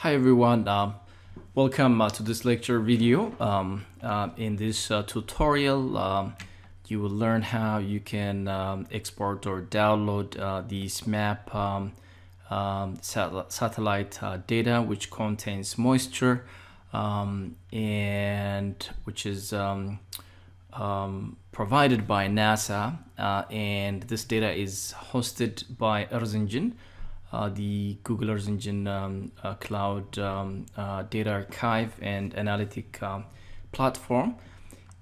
Hi everyone, uh, welcome uh, to this lecture video. Um, uh, in this uh, tutorial, um, you will learn how you can um, export or download uh, the SMAP um, um, sat satellite uh, data which contains moisture and which is provided by NASA and this data is hosted by EarthEngine uh, the Google Earth Engine um, uh, Cloud um, uh, Data Archive and Analytic um, platform.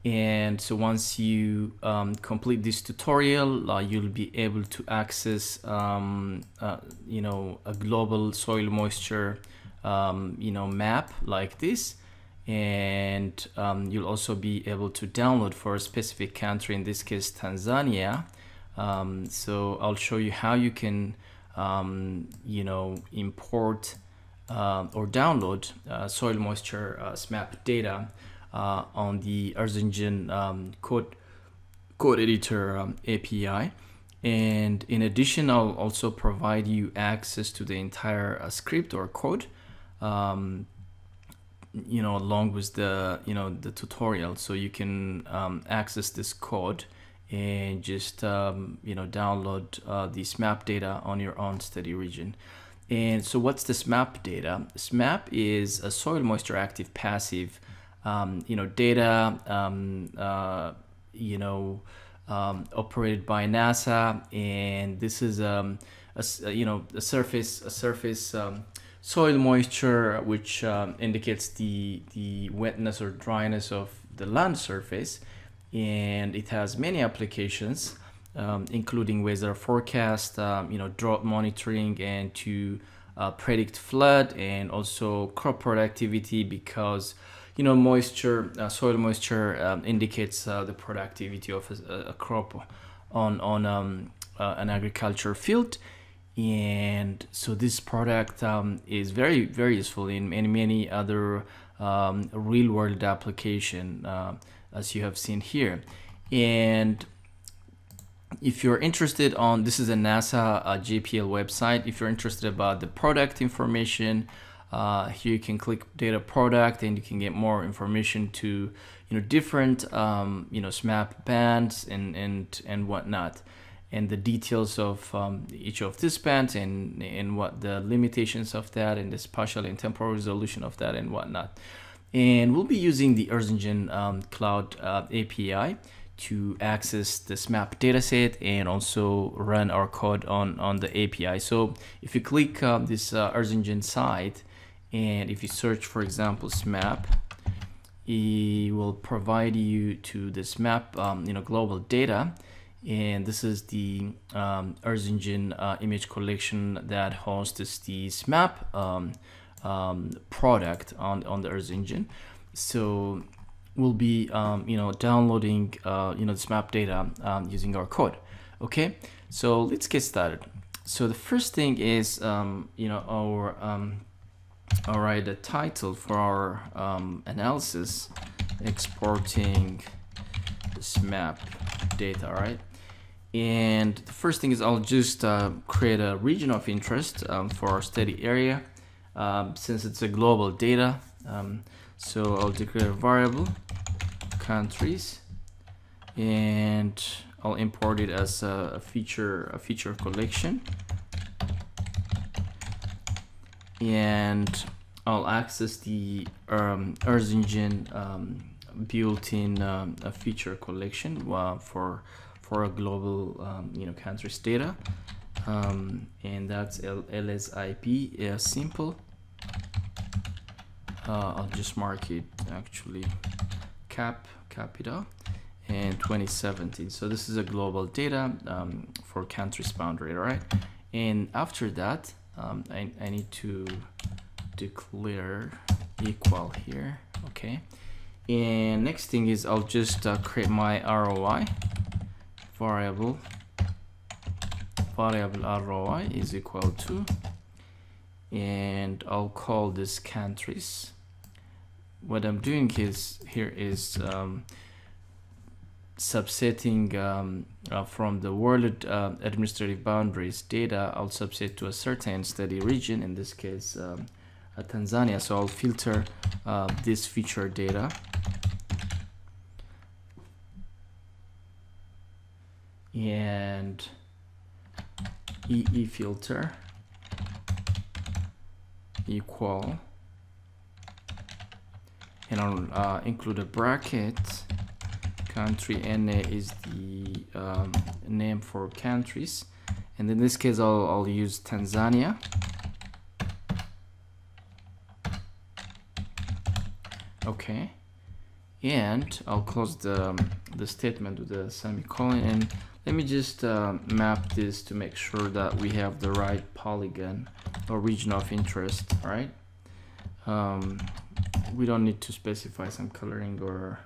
And so once you um, complete this tutorial, uh, you'll be able to access, um, uh, you know, a global soil moisture, um, you know, map like this. And you'll also be able to download for a specific country, in this case, Tanzania. so I'll show you how you can um, you know, import uh, or download uh, soil moisture uh, SMAP data uh, on the EarthEngine um, code, code editor um, API. And in addition, I'll also provide you access to the entire uh, script or code, um, you know, along with the, you know, the tutorial. So you can um, access this code and just um, you know download uh, the SMAP data on your own study region. And so what's the map data? SMAP is a soil moisture active passive um, you know data um, uh, you know um, operated by NASA and this is um, a, you know a surface a surface um, soil moisture which indicates the the wetness or dryness of the land surface and it has many applications um, including weather forecast um, you know drought monitoring and to uh, predict flood and also crop productivity because you know moisture uh, soil moisture um, indicates uh, the productivity of a, a, crop on on um, uh, an agriculture field. And so this product um, is very very useful in many many other um, real world application uh, as you have seen here. And if you're interested on, this is a NASA uh, JPL website. If you're interested about the product information, uh, here you can click data product and you can get more information to, you know, different, um, you know, SMAP bands and, and, and whatnot and the details of um, each of these bands and, and what the limitations of that and the spatial and temporal resolution of that and whatnot and we'll be using the EarthEngine um, Cloud uh, API to access SMAP dataset and also run our code on, on the API. So if you click uh, this uh, EarthEngine site and if you search, for example, SMAP, it will provide you to SMAP, um, you know, global data. And this is the um, EarthEngine uh, image collection that hosts SMAP um, um, product on, on the Earth engine. So we'll be, um, you know, downloading, uh, you know, SMAP data um, using our code. Okay, so let's get started. So the first thing is, um, you know, our, um, all right, the title for our um, analysis, exporting SMAP data, all right? And the first thing is I'll just uh, create a region of interest um, for our study area um, since it's a global data. Um, so I'll declare a variable countries and I'll import it as a, feature a feature collection and I'll access the um, EarthEngine um, built-in um, feature collection uh, for for a global um, you know countries data um, and that's LSIB uh, simple. Uh, I'll just mark it actually. Cap capita and 2017 so this is a global data um, for countries boundary right? And after that um, I, I need to declare equal here okay? And next thing is I'll just uh, create my ROI variable variable ROI is equal to and I'll call this countries. What I'm doing is here is um, subsetting um, uh, from the world uh, administrative boundaries data I'll subset to a certain study region in this case um, uh, Tanzania. So I'll filter uh, this feature data. And EE filter equal and I'll uh, include a bracket. Country NA is the um, name for countries. And in this case I'll, I'll use Tanzania. Okay. And I'll close the, um, the statement with a semicolon. And let me just uh, map this to make sure that we have the right polygon or region of interest right? Um, we don't need to specify some coloring or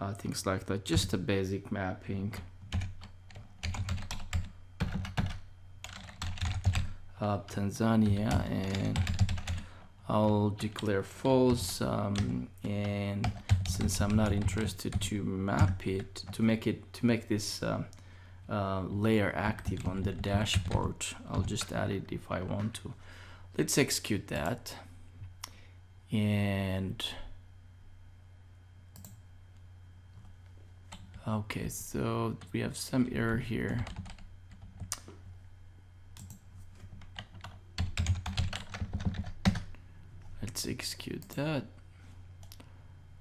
uh, things like that just a basic mapping. Of Tanzania and I'll declare false um, and since I'm not interested to map it to make it to make this um, uh, layer active on the dashboard. I'll just add it if I want to. Let's execute that. And okay so we have some error here. Let's execute that.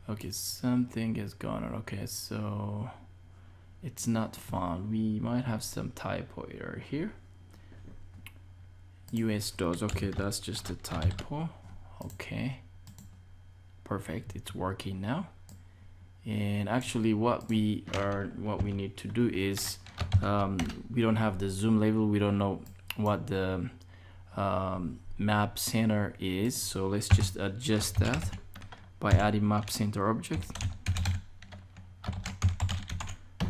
Okay something has gone on okay so it's not found we might have some typo error here. US does. Okay that's just a typo. Okay. Perfect. It's working now. And actually what we are what we need to do is um, we don't have the zoom level. We don't know what the um, map center is. So let's just adjust that by adding map center object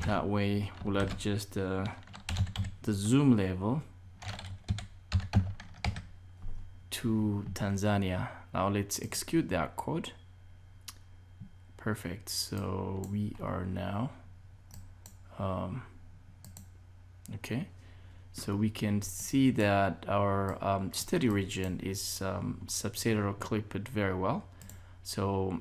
that way we'll adjust the, the zoom level to Tanzania. Now let's execute that code. Perfect. So we are now um, okay. So we can see that our um, study region is um, or clipped very well. So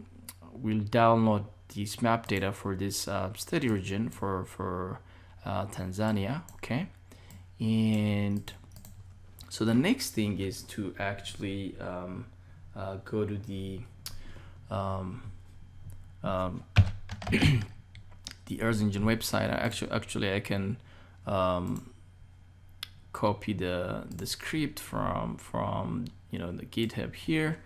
we'll download this map data for this uh, study region for, for uh, Tanzania, okay? And so the next thing is to actually um, uh, go to the um, um, the Earth Engine website. Actually, actually, I can um, copy the the script from from you know the github here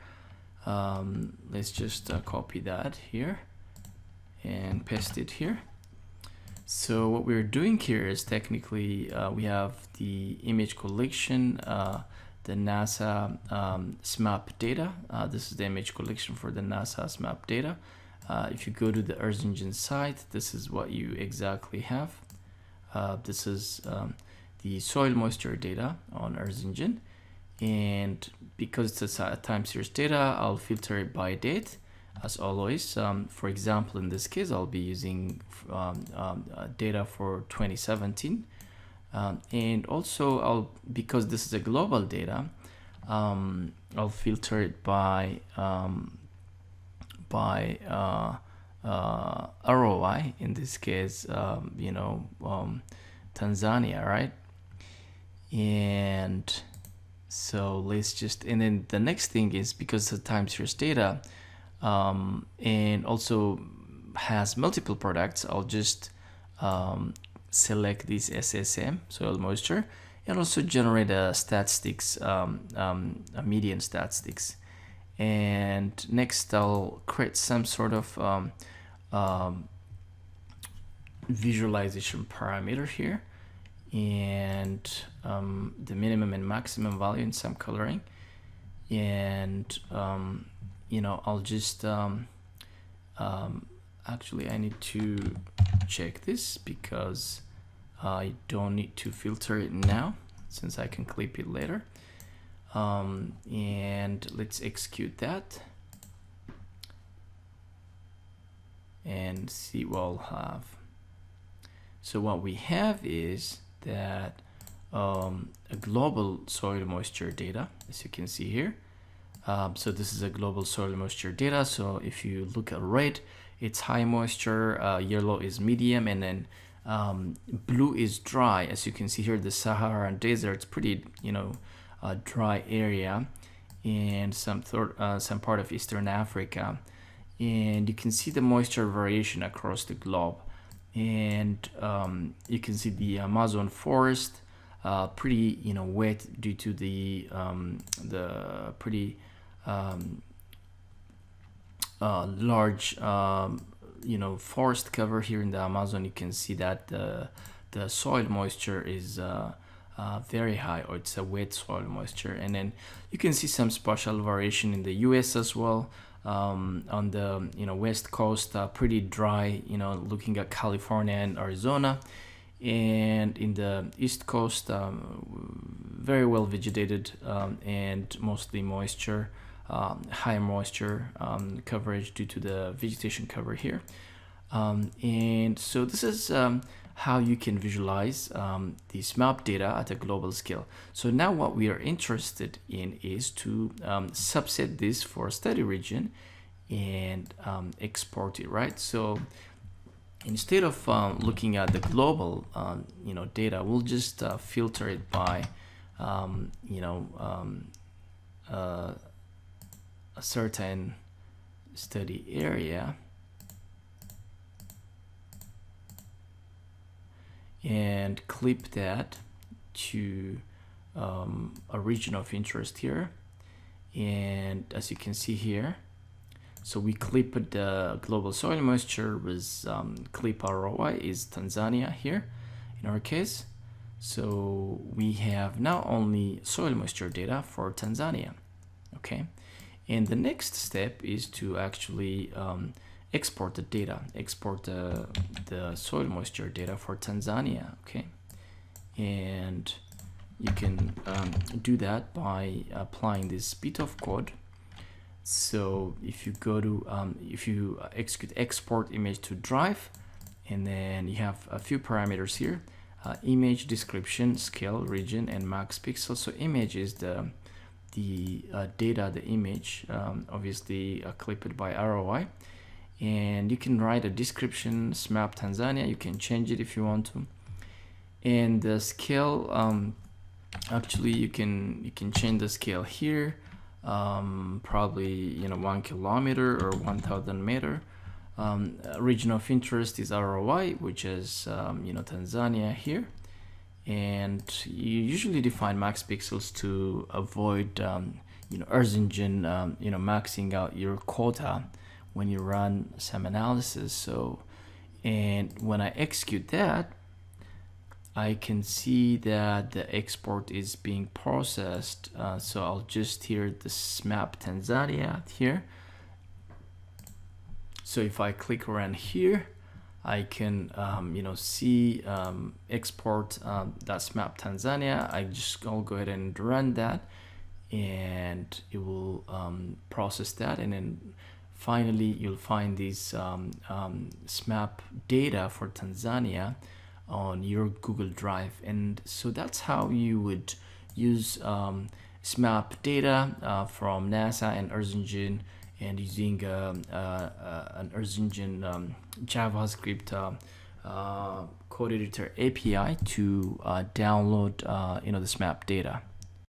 um, let's just uh, copy that here and paste it here. So what we're doing here is technically uh, we have the image collection uh, the NASA um, SMAP data. Uh, this is the image collection for the NASA SMAP data. Uh, if you go to the Earth Engine site this is what you exactly have. Uh, this is um, the soil moisture data on Earth Engine and because it's a time series data I'll filter it by date as always. Um, for example in this case I'll be using um, um, uh, data for 2017 um, and also I'll because this is a global data um, I'll filter it by um, by uh, uh, ROI in this case you know Tanzania right? And so let's just and then the next thing is because the time series data um, and also has multiple products I'll just um, select this SSM soil moisture and also generate a statistics um, um, a median statistics. And next I'll create some sort of um, um, visualization parameter here and um, the minimum and maximum value in some coloring. And um, you know I'll just um, um actually I need to check this because I don't need to filter it now since I can clip it later. Um, and let's execute that and see what I'll have. So what we have is that um, a global soil moisture data, as you can see here, Um, so this is a global soil moisture data. So if you look at red, it's high moisture, uh, yellow is medium, and then um, blue is dry. As you can see here, the Saharan desert, it's pretty, you know, uh, dry area and some, uh, some part of Eastern Africa. And you can see the moisture variation across the globe. And um, you can see the Amazon forest, uh, pretty, you know, wet due to the, um, the pretty um, uh, large um, you know forest cover here in the Amazon. You can see that the the soil moisture is uh, uh, very high or it's a wet soil moisture. And then you can see some spatial variation in the US as well um, on the you know west coast uh, pretty dry you know looking at California and Arizona and in the east coast um, very well vegetated um, and mostly moisture um, high moisture um, coverage due to the vegetation cover here. Um, and so this is how you can visualize um, these map data at a global scale. So now what we are interested in is to um, subset this for a study region and export it, right? So instead of looking at the global, you know, data, we'll just uh, filter it by, you know, uh, a certain study area and clip that to um, a region of interest here. And as you can see here so we clip the global soil moisture with um, clip ROI is Tanzania here in our case. So we have now only soil moisture data for Tanzania okay? And the next step is to actually um, export the data, export the, the soil moisture data for Tanzania, okay? And you can um, do that by applying this bit of code. So if you go to, um, if you execute export image to drive, and then you have a few parameters here, uh, image description, scale, region, and max pixel. So image is the the uh, data, the image, um, obviously uh, clipped by ROI. And you can write a description, SMAP Tanzania, you can change it if you want to. And the scale, um, actually you can you can change the scale here, um, probably you know one kilometer or 1,000 meter. Um, region of interest is ROI, which is um, you know Tanzania here and you usually define max pixels to avoid um, you know Earth Engine um, you know maxing out your quota when you run some analysis. So and when I execute that I can see that the export is being processed. Uh, so I'll just here SMAP Tanzania here. So if I click around here I can, um, you know, see um, export um, that's map Tanzania. I just I'll go ahead and run that, and it will um, process that, and then finally you'll find this um, um, SMAP data for Tanzania on your Google Drive, and so that's how you would use SMAP data uh, from NASA and Earth Engine and using um, uh, uh, an Earth Engine um, JavaScript uh, code editor API to download you know SMAP data.